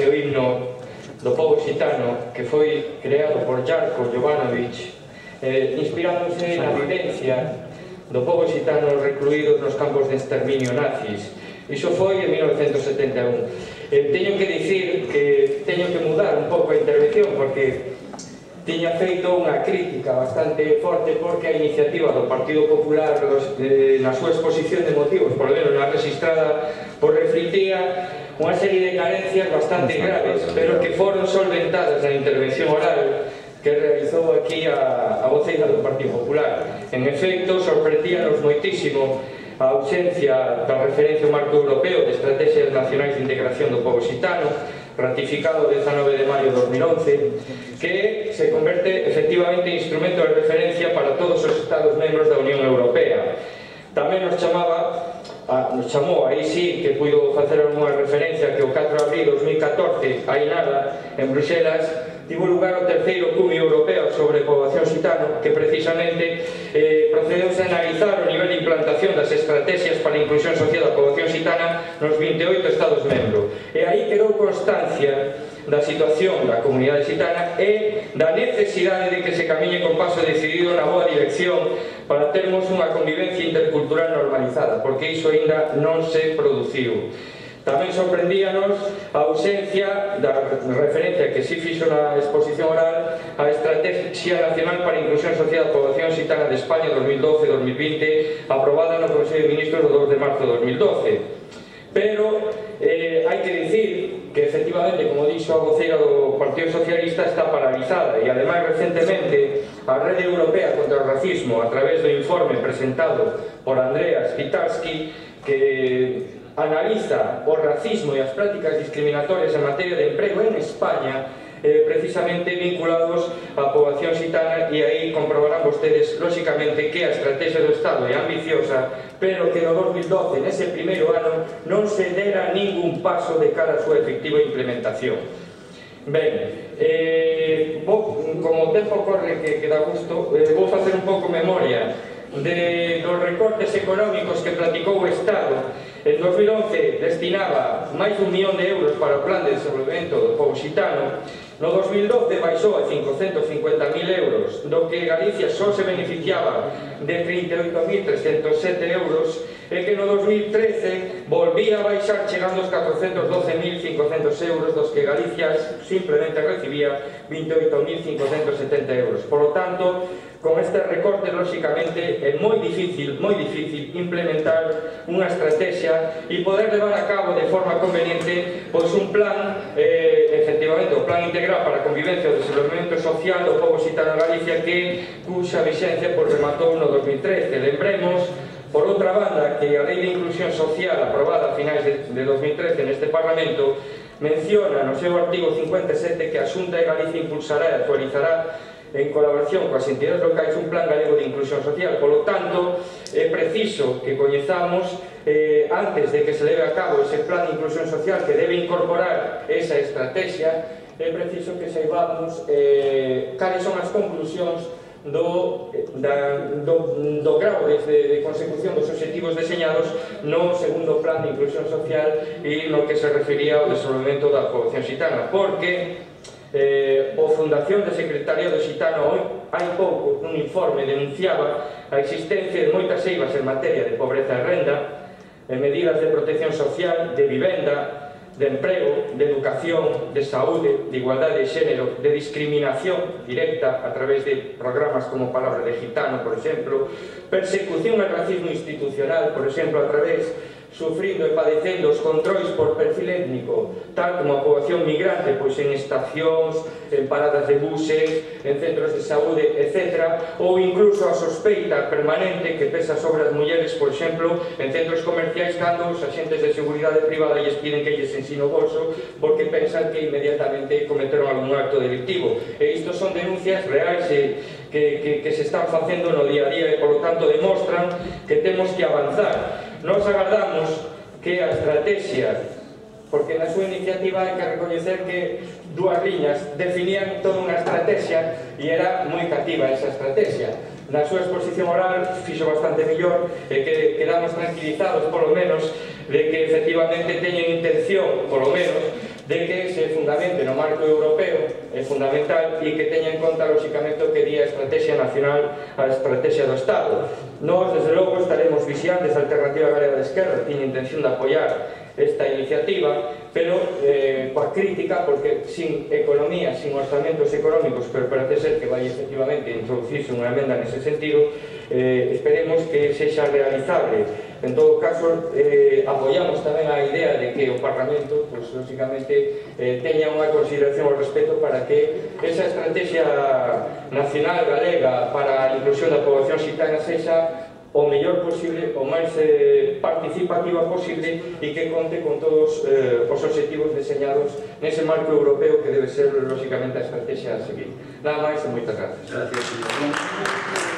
cantarse o himno do povo xitano que foi creado por Jarko Jovanovic eh, inspirándose na vivencia do povo xitano recluído nos campos de exterminio nazis. Iso foi en 1971. Eh, teño que dicir que teño que mudar un pouco a intervención porque tiña feito unha crítica bastante forte porque a iniciativa do Partido Popular dos, de, eh, na súa exposición de motivos, por lo menos na registrada por refritía, unha serie de carencias bastante graves, pero que foron solventadas na intervención oral que realizou aquí a, a voceira do Partido Popular. En efecto, sorprendíanos moitísimo a ausencia da referencia ao marco europeo de estrategias nacionais de integración do povo xitano, ratificado o 19 de maio de 2011, que se converte efectivamente en instrumento de referencia para todos os Estados membros da Unión Europea. Tamén nos chamaba a, ah, nos chamou, aí sí que puido facer unha referencia que o 4 de abril de 2014, aí nada, en Bruxelas, tivo lugar o terceiro cume europeo sobre poboación xitano que precisamente eh, procedeu a analizar o nivel de implantación das estrategias para a inclusión social da poboación xitana nos 28 estados membros e aí quedou constancia da situación da comunidade xitana e da necesidade de que se camiñe con paso decidido na boa dirección para termos unha convivencia intercultural normalizada, porque iso aínda non se produciu. Tamén sorprendíanos a ausencia da referencia que si fixo na exposición oral a Estrategia Nacional para a Inclusión Social da Población Xitana de España 2012-2020 aprobada no Consello de Ministros do 2 de marzo de 2012. Pero eh, hai que dicir que efectivamente, como dixo a voceira do Partido Socialista, está paralizada e ademais recentemente a Rede Europea contra o Racismo a través do informe presentado por Andreas Kitarski que analiza o racismo e as prácticas discriminatorias en materia de emprego en España eh, precisamente vinculados á poboación xitana e aí comprobarán vostedes lóxicamente que a estrategia do Estado é ambiciosa pero que no 2012, nese primeiro ano non se dera ningún paso de cara a súa efectiva implementación. Ben, eh, vou, como o tempo corre que, que dá gusto, eh, vou facer un pouco memoria de, dos recortes económicos que platicou o Estado en 2011 destinaba máis dun millón de euros para o plan de desenvolvemento do povo xitano no 2012 baixou a 550.000 euros do que Galicia só se beneficiaba de 38.307 euros e que no 2013 volvía a baixar chegando aos 412.500 euros dos que Galicia simplemente recibía 28.570 euros. Por lo tanto, con este recorte, lóxicamente, é moi difícil, moi difícil implementar unha estrategia e poder levar a cabo de forma conveniente pois un plan eh, Plan Integral para a Convivencia e o Desenvolvemento Social do Povo Xitano Galicia que cuxa vixencia por rematou no 2013. Lembremos, por outra banda, que a Lei de Inclusión Social aprobada a finais de, de 2013 neste Parlamento menciona no seu artigo 57 que a Xunta de Galicia impulsará e actualizará en colaboración coas entidades locais un plan galego de inclusión social. Polo tanto, é preciso que coñezamos eh, antes de que se leve a cabo ese plan de inclusión social que debe incorporar esa estrategia é preciso que saibamos eh, cales son as conclusións do, eh, da, do, do grau de, de consecución dos objetivos deseñados no segundo plan de inclusión social e no que se refería ao desenvolvemento da población xitana, porque eh, o Fundación de Secretario do Xitano hai pouco un informe denunciaba a existencia de moitas eivas en materia de pobreza e renda, e medidas de protección social, de vivenda, de emprego, de educación, de saúde, de igualdade de xénero, de discriminación directa a través de programas como Palabra de Gitano, por exemplo, persecución al racismo institucional, por exemplo, a través sufrindo e padecendo os controis por perfil étnico, tal como a poboación migrante, pois en estacións, en paradas de buses, en centros de saúde, etc., ou incluso a sospeita permanente que pesa sobre as mulleres, por exemplo, en centros comerciais cando os agentes de seguridade privada lles piden que lles ensino bolso porque pensan que inmediatamente cometeron algún acto delictivo. E isto son denuncias reais e que, que, que se están facendo no día a día e, polo tanto, demostran que temos que avanzar Nos agardamos que a estrategia porque na súa iniciativa hai que recoñecer que dúas liñas definían toda unha estrategia e era moi cativa esa estrategia. Na súa exposición oral fixo bastante mellor e que quedamos tranquilizados polo menos de que efectivamente teñen intención, polo menos, de que se fundamente no marco europeo é fundamental e que teña en conta lóxicamente o que di a estrategia nacional a estrategia do Estado Nós, desde logo, estaremos vixiantes a Alternativa Galega de Esquerra, tiña intención de apoiar esta iniciativa, pero eh, coa crítica, porque sin economía, sin orzamentos económicos, pero parece ser que vai efectivamente introducirse unha emenda nese sentido, eh, esperemos que sexa realizable. En todo caso, eh, apoiamos tamén a idea de que o Parlamento, pois, pues, lógicamente, eh, teña unha consideración ao respecto para que esa estrategia nacional galega para a inclusión da poboación xitana sexa o mellor posible, o máis eh, participativa posible e que conte con todos eh, os objetivos deseñados nese marco europeo que debe ser, lógicamente, a estrategia a seguir. Nada máis e moitas gracias. Gracias, señor.